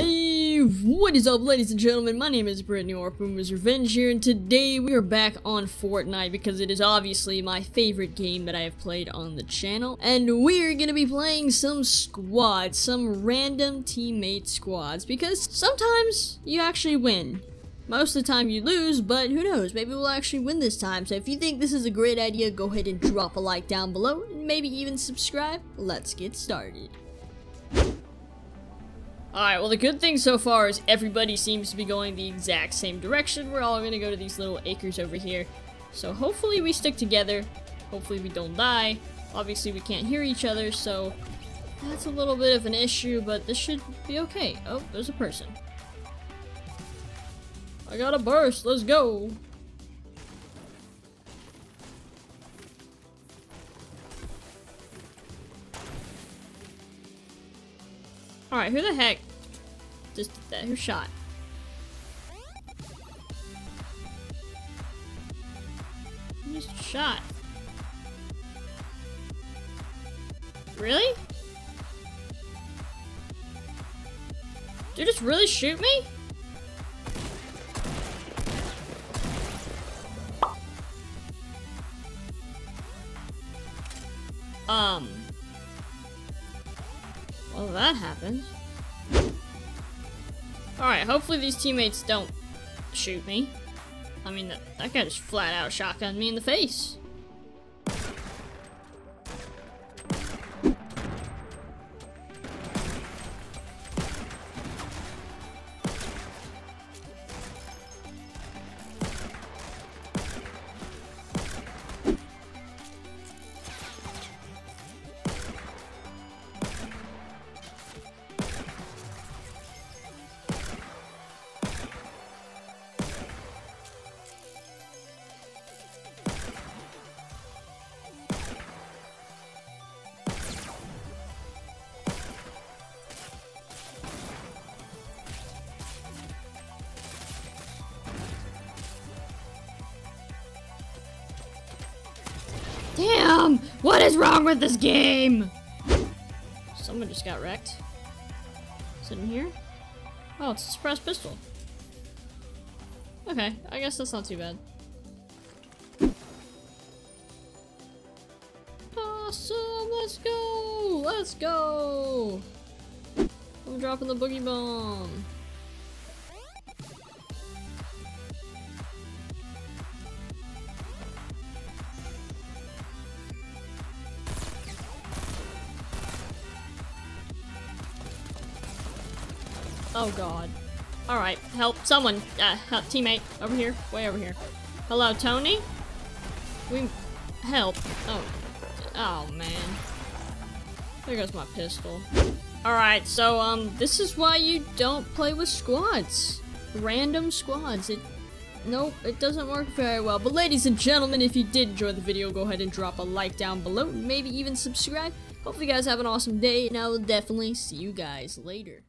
Hey, what is up ladies and gentlemen, my name is Brittany or Puma's Revenge here, and today we are back on Fortnite because it is obviously my favorite game that I have played on the channel, and we're gonna be playing some squads, some random teammate squads, because sometimes you actually win. Most of the time you lose, but who knows, maybe we'll actually win this time, so if you think this is a great idea, go ahead and drop a like down below, and maybe even subscribe. Let's get started. Alright, well the good thing so far is everybody seems to be going the exact same direction. We're all gonna go to these little acres over here. So hopefully we stick together. Hopefully we don't die. Obviously we can't hear each other, so that's a little bit of an issue, but this should be okay. Oh, there's a person. I got a burst, let's go! Alright, who the heck just did that? Who shot? Who just shot? Really? Did you just really shoot me? Um... Well, that happened. Alright, hopefully these teammates don't shoot me. I mean, that, that guy just flat out shotgunned me in the face. Damn! What is wrong with this game? Someone just got wrecked. Is it in here? Oh, it's a suppressed pistol. Okay, I guess that's not too bad. Awesome! Let's go! Let's go! I'm dropping the boogie bomb. Oh god. Alright, help. Someone. Uh, help. Teammate. Over here. Way over here. Hello, Tony? We... Help. Oh. Oh, man. There goes my pistol. Alright, so, um, this is why you don't play with squads. Random squads. It... Nope, it doesn't work very well. But ladies and gentlemen, if you did enjoy the video, go ahead and drop a like down below. Maybe even subscribe. Hopefully you guys have an awesome day, and I will definitely see you guys later.